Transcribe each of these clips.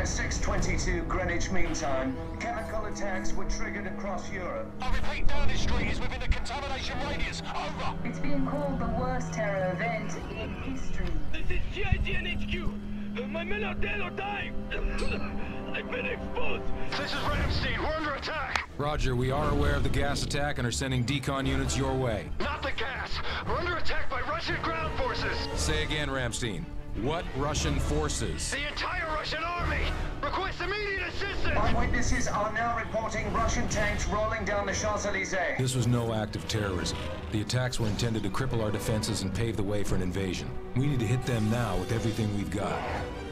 At 6.22 Greenwich Mean Time, chemical attacks were triggered across Europe. I repeat, Downing Street is within the contamination radius. Over. It's being called the worst terror event in history. This is GIGN HQ. My men are dead or dying. I've been exposed. This is Ramstein. We're under attack. Roger, we are aware of the gas attack and are sending decon units your way. Not the gas. We're under attack by Russian ground forces. Say again, Ramstein. What Russian forces? The entire Russian army. Request immediate assistance. Eyewitnesses are now reporting Russian tanks rolling down the Champs-Elysees. This was no act of terrorism. The attacks were intended to cripple our defenses and pave the way for an invasion. We need to hit them now with everything we've got.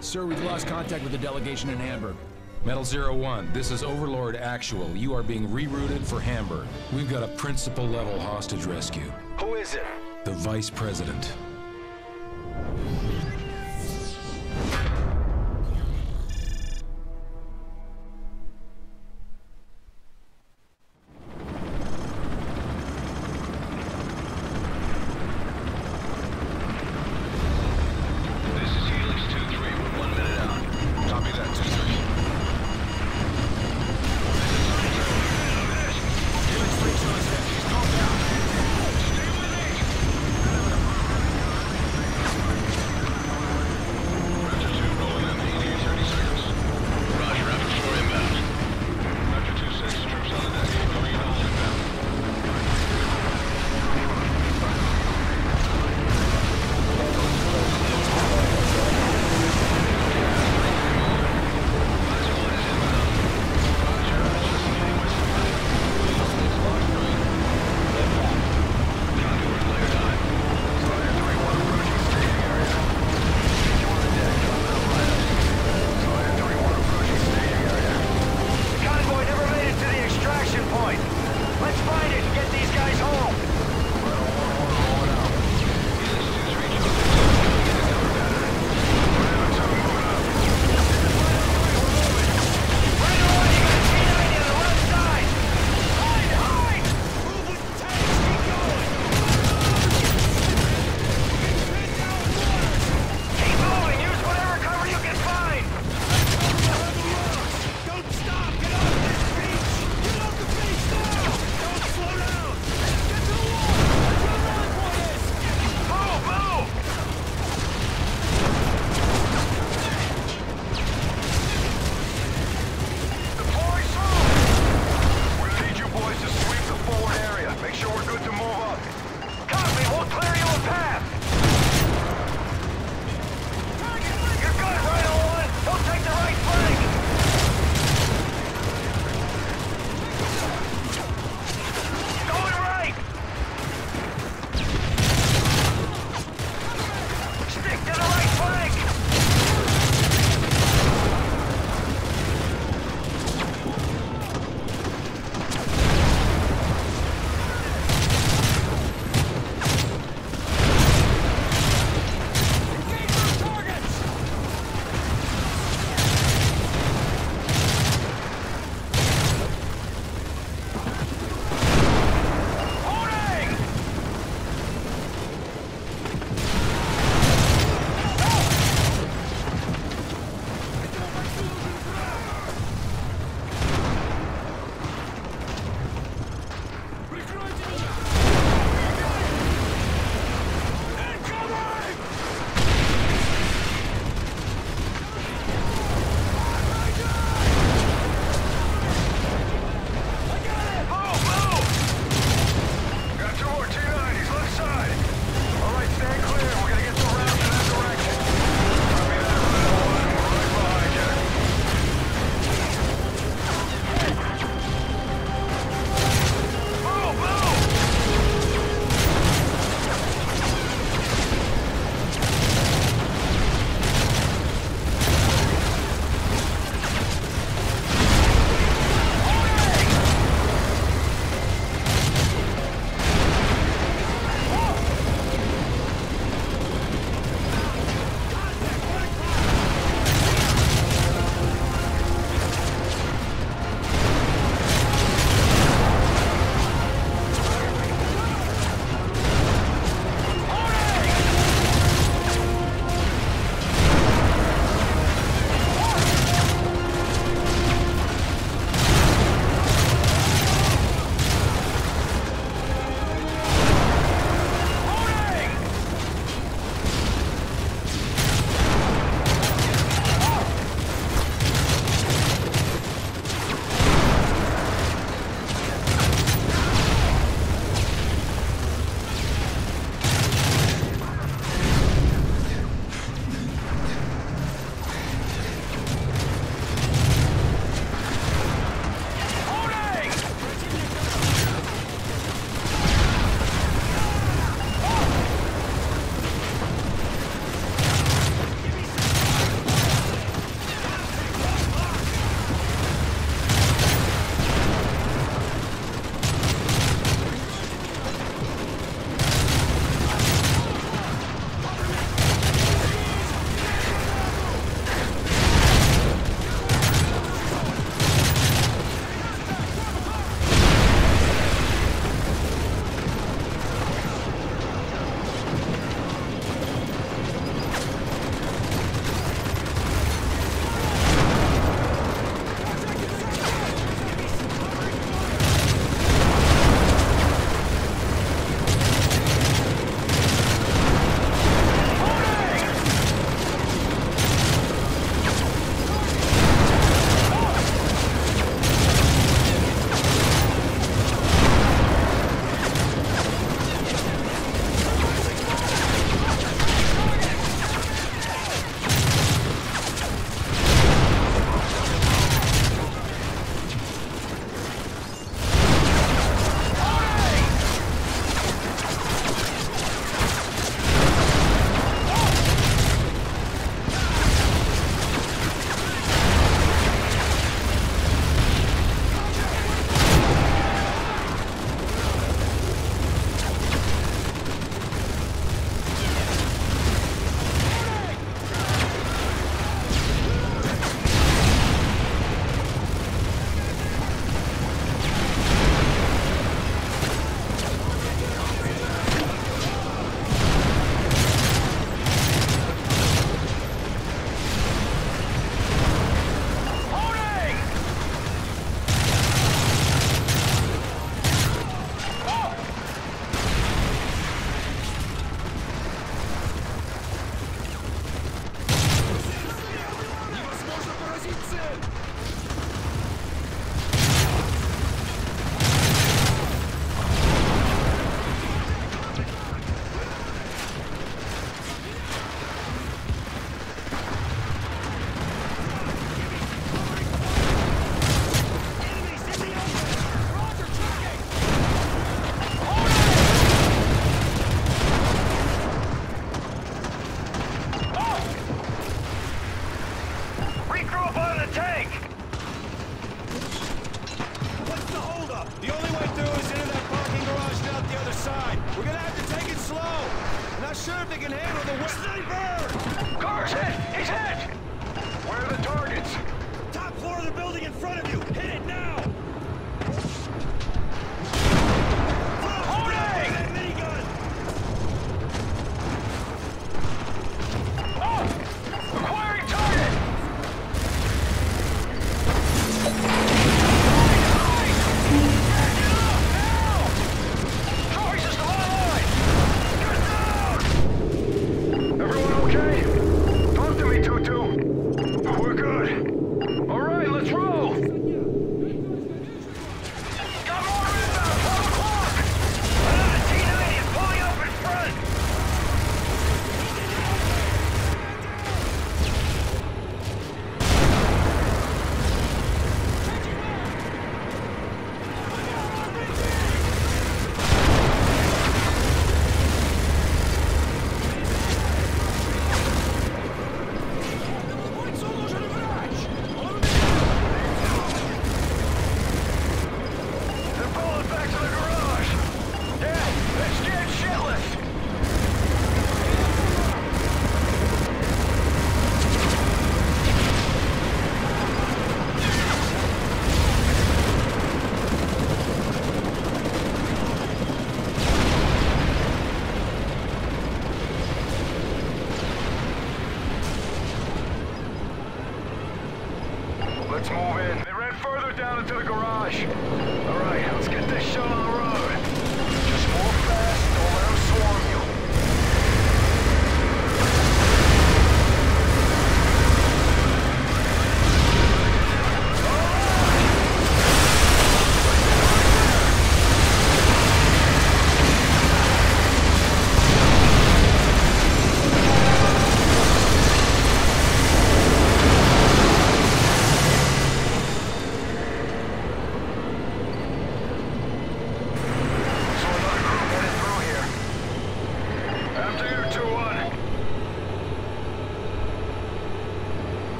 Sir, we've lost contact with the delegation in Hamburg. Metal Zero One, this is Overlord Actual. You are being rerouted for Hamburg. We've got a principal level hostage rescue. Who is it? The Vice President.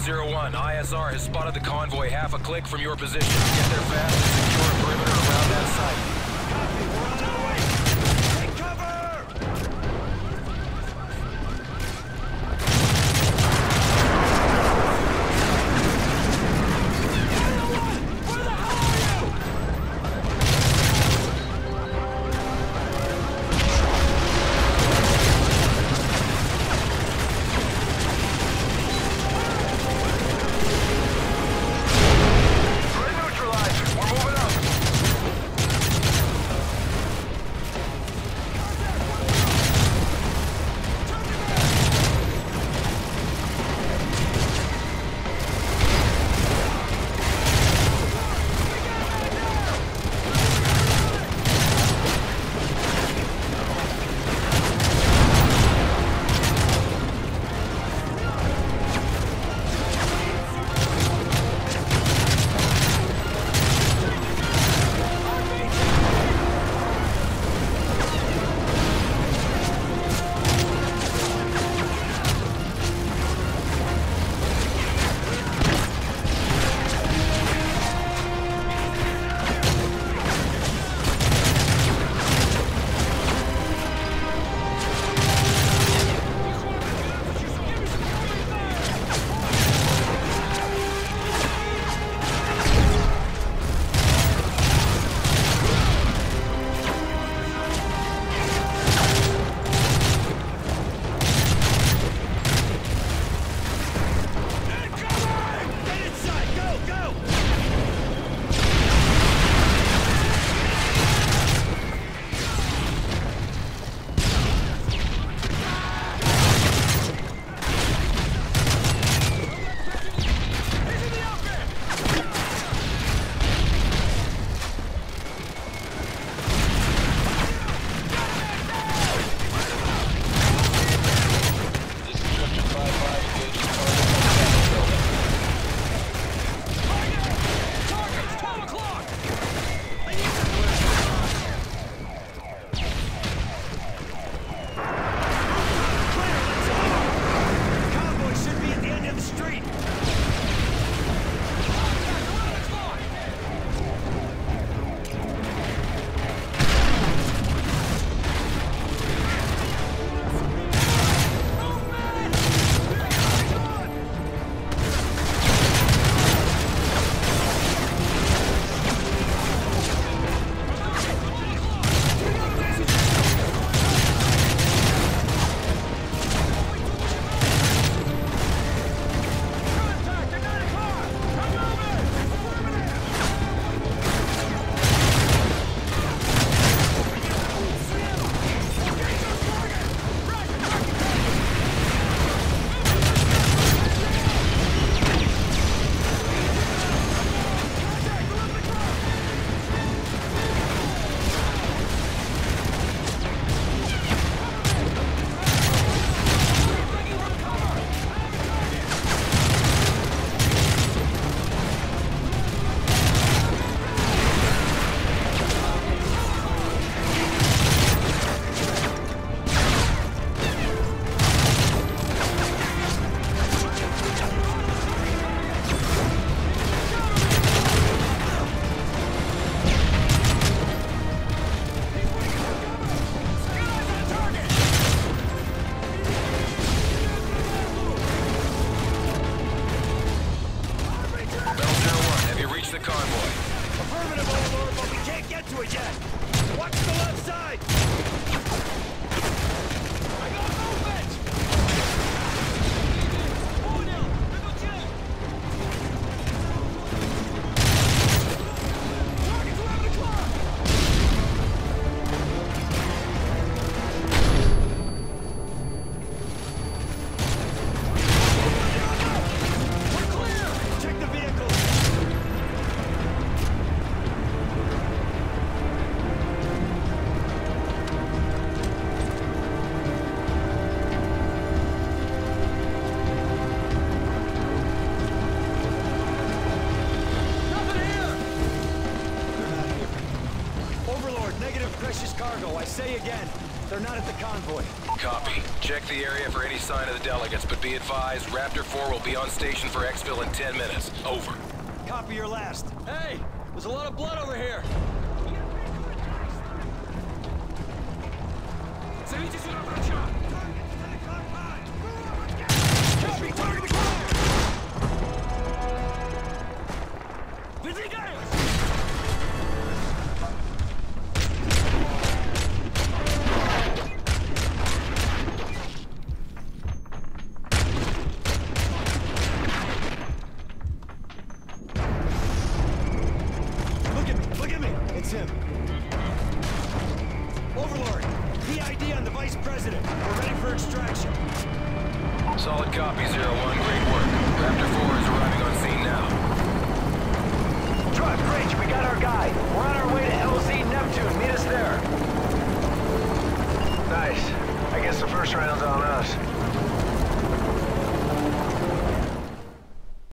001, ISR has spotted the convoy half a click from your position. Get there fast and secure a perimeter around that site. Precious cargo. I say again, they're not at the convoy. Copy. Check the area for any sign of the delegates, but be advised, Raptor 4 will be on station for exfil in 10 minutes. Over. Copy your last. Hey, there's a lot of blood over here. Copy,